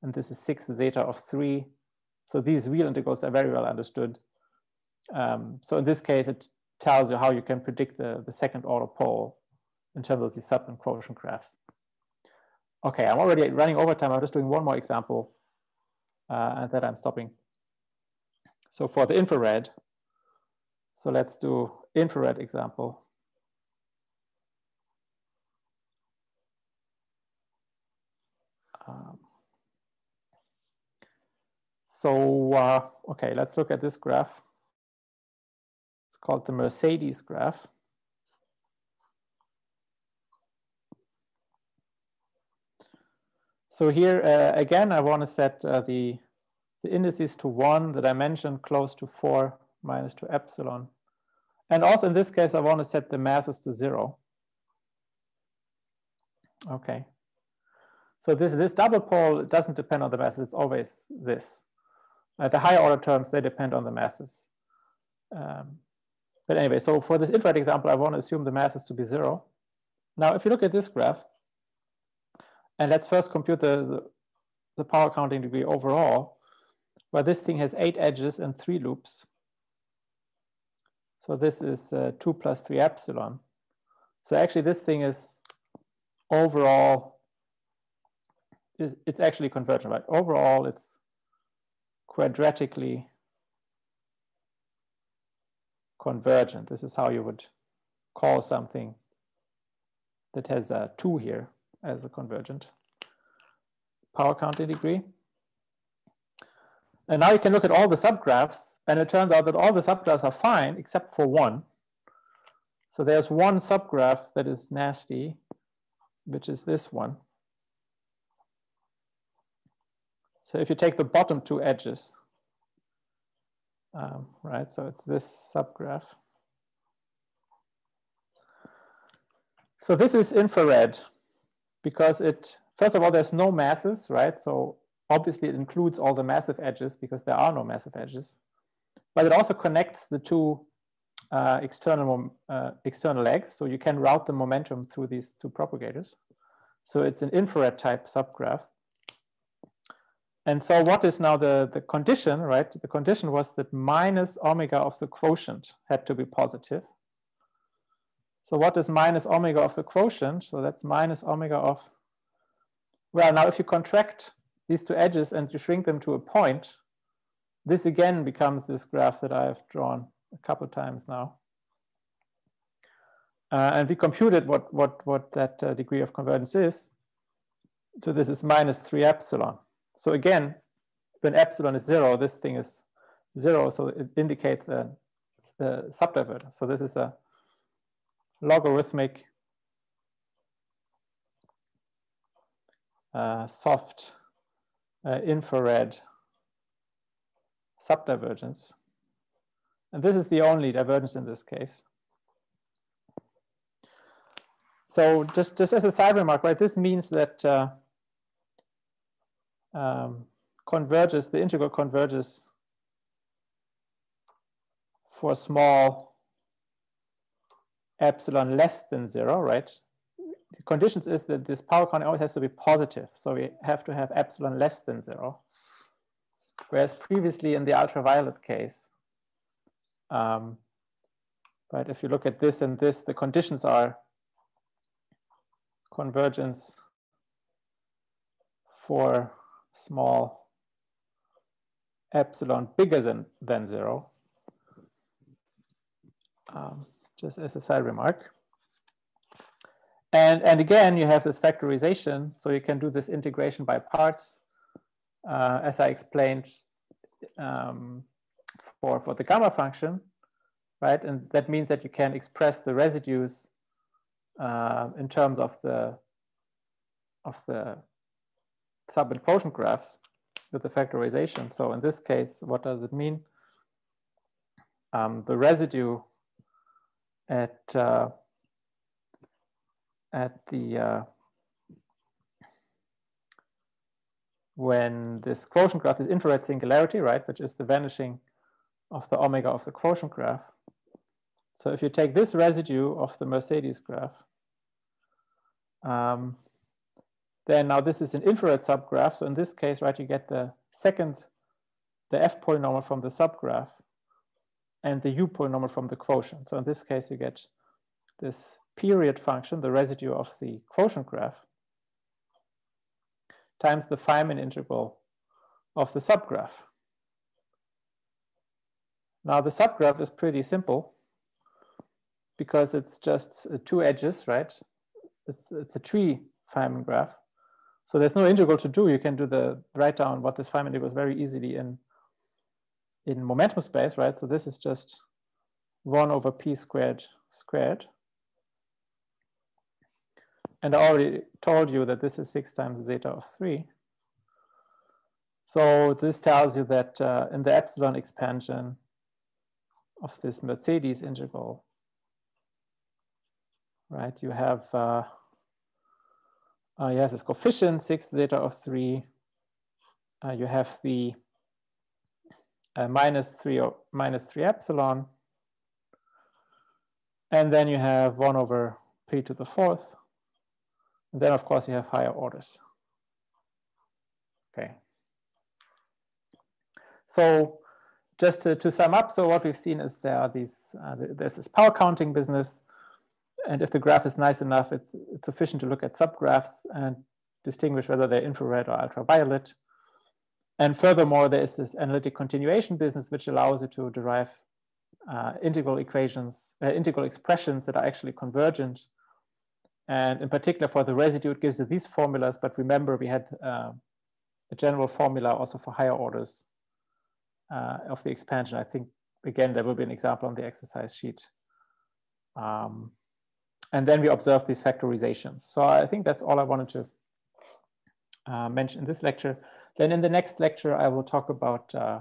and this is six zeta of three. So these real integrals are very well understood. Um, so in this case, it tells you how you can predict the, the second order pole in terms of the sub and quotient graphs. Okay, I'm already running over time. I'm just doing one more example uh, and then I'm stopping. So for the infrared, so let's do infrared example. Um, so, uh, okay, let's look at this graph. Called the Mercedes graph. So here, uh, again, I want to set uh, the, the indices to one, the dimension close to four minus to epsilon. And also in this case, I want to set the masses to zero. Okay. So this, this double pole doesn't depend on the masses, it's always this. Uh, the higher order terms, they depend on the masses. Um, but anyway, so for this infrared example, I want to assume the masses to be zero. Now, if you look at this graph, and let's first compute the, the, the power counting degree overall, where this thing has eight edges and three loops. So this is uh, two plus three epsilon. So actually this thing is overall, is it's actually convergent, right? Overall, it's quadratically convergent. This is how you would call something that has a two here as a convergent power counting degree. And now you can look at all the subgraphs, and it turns out that all the subgraphs are fine except for one. So there's one subgraph that is nasty, which is this one. So if you take the bottom two edges, um, right, so it's this subgraph. So this is infrared because it, first of all, there's no masses, right? So obviously it includes all the massive edges because there are no massive edges. But it also connects the two uh, external, uh, external legs. So you can route the momentum through these two propagators. So it's an infrared type subgraph. And so what is now the, the condition, right? The condition was that minus omega of the quotient had to be positive. So what is minus omega of the quotient? So that's minus omega of, well, now if you contract these two edges and you shrink them to a point, this again becomes this graph that I've drawn a couple times now. Uh, and we computed what, what, what that uh, degree of convergence is. So this is minus 3 epsilon. So again, when epsilon is 0, this thing is zero, so it indicates a, a subdivergence. So this is a logarithmic uh, soft uh, infrared subdivergence. And this is the only divergence in this case. So just, just as a side remark, right, this means that uh, um, converges, the integral converges for small epsilon less than zero, right? The conditions is that this power counting always has to be positive. So we have to have epsilon less than zero. Whereas previously in the ultraviolet case, um, right, if you look at this and this, the conditions are convergence for small epsilon bigger than, than zero. Um, just as a side remark. And, and again, you have this factorization, so you can do this integration by parts, uh, as I explained um, for, for the gamma function, right? And that means that you can express the residues uh, in terms of the of the sub quotient graphs with the factorization. So in this case, what does it mean? Um, the residue at uh, at the uh, when this quotient graph is infrared singularity, right, which is the vanishing of the omega of the quotient graph. So if you take this residue of the Mercedes graph, um, then now this is an infrared subgraph. So in this case, right, you get the second, the f polynomial from the subgraph and the u polynomial from the quotient. So in this case, you get this period function, the residue of the quotient graph, times the Feynman integral of the subgraph. Now the subgraph is pretty simple because it's just uh, two edges, right? It's, it's a tree Feynman graph. So there's no integral to do. You can do the write down what this Feynman is very easily in in momentum space, right? So this is just one over p squared squared. And I already told you that this is six times zeta of three. So this tells you that uh, in the epsilon expansion of this Mercedes integral, right, you have, uh, uh, you have this coefficient six zeta of three. Uh, you have the uh, minus three or minus three epsilon. And then you have one over p to the fourth. And then of course you have higher orders. Okay. So just to, to sum up, so what we've seen is there are these, uh, there's this power counting business. And if the graph is nice enough, it's, it's sufficient to look at subgraphs and distinguish whether they're infrared or ultraviolet. And furthermore, there is this analytic continuation business, which allows you to derive uh, integral equations, uh, integral expressions that are actually convergent. And in particular for the residue, it gives you these formulas. But remember, we had uh, a general formula also for higher orders uh, of the expansion. I think, again, there will be an example on the exercise sheet. Um, and then we observe these factorizations. So I think that's all I wanted to uh, mention in this lecture. Then in the next lecture, I will talk about uh,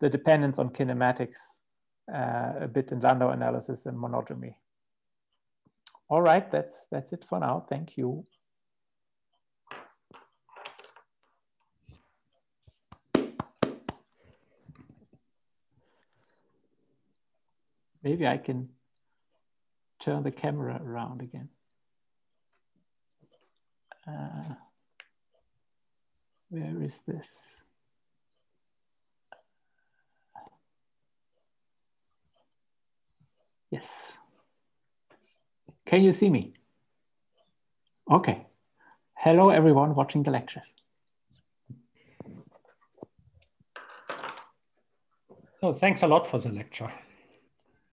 the dependence on kinematics, uh, a bit in Landau analysis and monodromy. All right, that's, that's it for now. Thank you. Maybe I can turn the camera around again. Uh, where is this? Yes. Can you see me? Okay. Hello, everyone watching the lectures. So thanks a lot for the lecture.